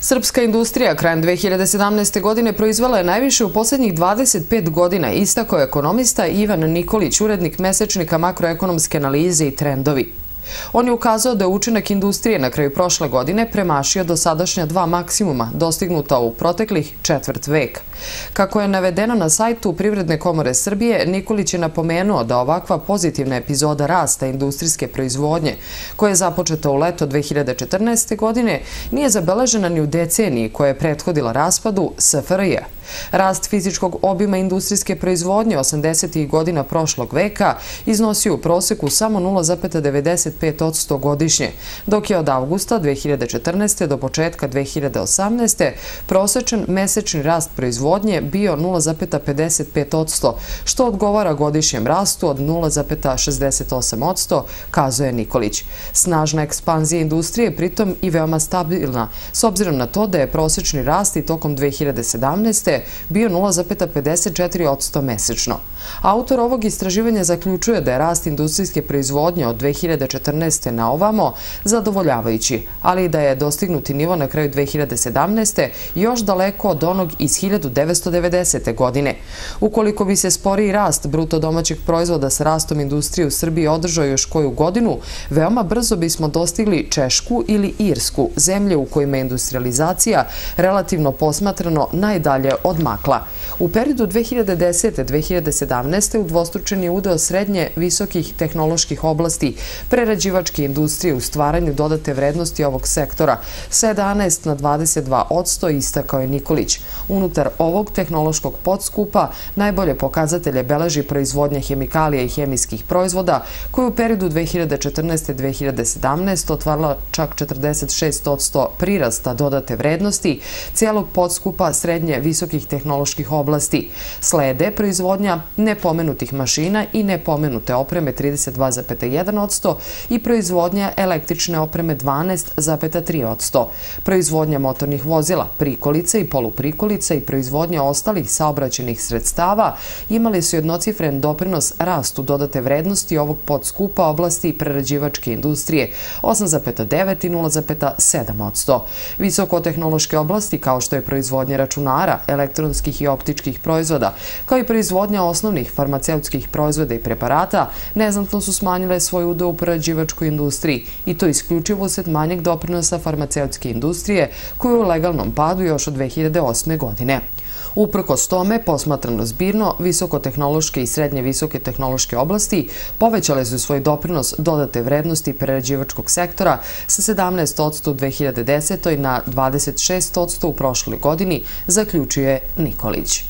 Srpska industrija krajem 2017. godine proizvela je najviše u posljednjih 25 godina, istako je ekonomista Ivan Nikolić, urednik mesečnika makroekonomske analize i trendovi. On je ukazao da je učinak industrije na kraju prošle godine premašio do sadašnja dva maksimuma, dostignuta u proteklih četvrt vek. Kako je navedeno na sajtu Privredne komore Srbije, Nikolić je napomenuo da ovakva pozitivna epizoda rasta industrijske proizvodnje, koja je započeta u leto 2014. godine, nije zabeležena ni u deceniji koja je prethodila raspadu SFRJ. Rast fizičkog obima industrijske proizvodnje 80. godina prošlog veka iznosio u proseku samo 0,95% godišnje, dok je od augusta 2014. do početka 2018. prosečan mesečni rast proizvodnje bio 0,55%, što odgovara godišnjem rastu od 0,68%, kazuje Nikolić. Snažna ekspanzija industrije je pritom i veoma stabilna, s obzirom na to da je prosečni rast i tokom 2017 bio 0,54% mesečno. Autor ovog istraživanja zaključuje da je rast industrijske proizvodnje od 2014. na ovamo zadovoljavajući, ali i da je dostignuti nivo na kraju 2017. još daleko od onog iz 1990. godine. Ukoliko bi se spori rast bruto domaćeg proizvoda s rastom industrije u Srbiji održao još koju godinu, veoma brzo bismo dostigli Češku ili Irsku, zemlje u kojima je industrializacija relativno posmatrano najdalje odmakla. U periodu 2010-2017. udvostručen je udeo srednje visokih tehnoloških oblasti prerađivačke industrije u stvaranju dodate vrednosti ovog sektora sa 11 na 22 odsto istakao je Nikolić. Unutar ovog tehnološkog podskupa najbolje pokazatelje beleži proizvodnja hemikalija i hemijskih proizvoda koji u periodu 2014-2017 otvarala čak 46 odsto prirasta dodate vrednosti cijelog podskupa srednje visokih tehnoloških oblasti. Slede proizvodnja nepomenutih mašina i nepomenute opreme 32,1% i proizvodnja električne opreme 12,3%. Proizvodnja motornih vozila, prikolica i poluprikolica i proizvodnja ostalih saobraćenih sredstava imali su jednocifren doprinos rastu dodate vrednosti ovog podskupa oblasti prerađivačke industrije 8,9 i 0,7%. Visokotehnološke oblasti kao što je proizvodnja računara, elektronskih i optičkih proizvoda, kao i proizvodnja osnovnih farmaceutskih proizvoda i preparata, neznatno su smanjile svoj udo u prerađivačkoj industriji i to isključivo sed manjeg doprinosa farmaceutske industrije koju je u legalnom padu još od 2008. godine. Uprkos tome, posmatrano zbirno, visokotehnološke i srednje visoke tehnološke oblasti povećale su svoj doprinos dodate vrednosti prerađivačkog sektora sa 17% u 2010. na 26% u prošloj godini, zaključuje Nikolić.